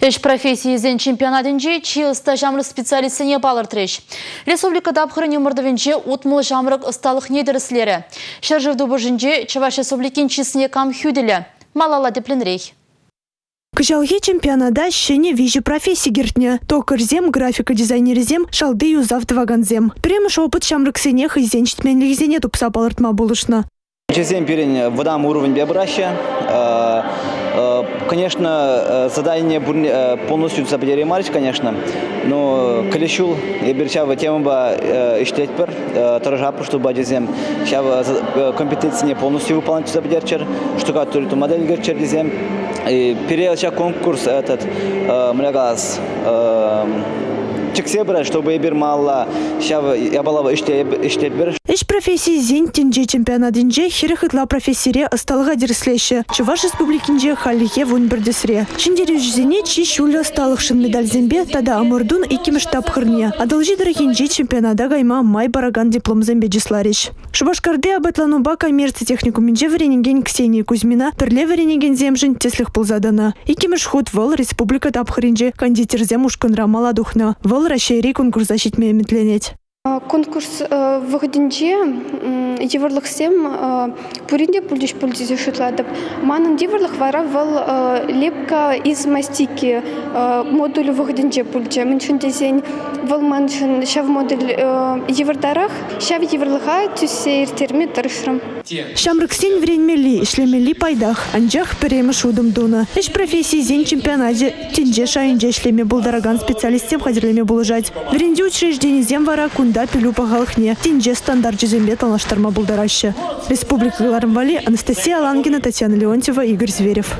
Эш профессиязен чемпионатынже чиылста жамры специалистіне балыртырыш. Республикада апқырын өмірдівінже ұтмыл жамрық ысталық недіріслері. Шаржывды бұжынже Чаваш Республикин чисіне кам хюделі. Малала депленрей. Кыжалге чемпионада шене вижи профессии гертне. Токарзем, графика дизайнерзем, шалды юзав дваганзем. Премыш опыт шамрыксенех изен читменлигзене тупса балыртма булышна. Чесем перен выдам уровень бебраща. Конечно, задание полностью забедери марч, конечно, но колещул и берча в тему ба иштет пер, торжа что бадизем, ща компетенции не полностью выполнять забедерчер, что как туриту модель герчер дизем, и переел конкурс этот, млягас, чиксе бир чтобы бир малла шав ябалава иштеп бир Эш профессии зен тенже чемпионатинже хирехытла профессире ысталыга дерслеше. Чуваш республикинже халихе вун бірдесре. Шиндері жүзіне чи шулі ысталық шын медаль зембе тада амурдун иким штаб хырне. Адалжи дырахинже чемпионада гайма май бараган диплом зембе джислариш. Шубашкарде абатлануба коммерция техникуминже вренеген Ксении Кузьмина перле вренеген земжин теслих пулзадана. Икимеш худ вол республика тапхыринже кондитер зем ушкынра маладухна. Вол Был Рашей конкурс защитмее метленеть. Конкурс вғыдынже еврлықсем пуринде пульдиш пульдизе шутладып. Манын еврлық вара вал лепка из мастики модуль вғыдынже пульдже. Міншін дезен вал маншын шав модуль еврдарах, шав еврлыға түсе иртерме тарышрам. Шамрыксен вренмели, ишлемели пайдах, анжах перемы шудым дуна. Эш профессии зен чемпионаде тенже шайынже ишлеме булдараган специалистем хазирлеме булыжать. Вренде учреждение зем вара кунда пилю пахалхне, тенже стандарт жезембе талаштарма булдараще. Республика Галармвали, Анастасия Лангина, Татьяна Леонтьева, Игорь Зверев.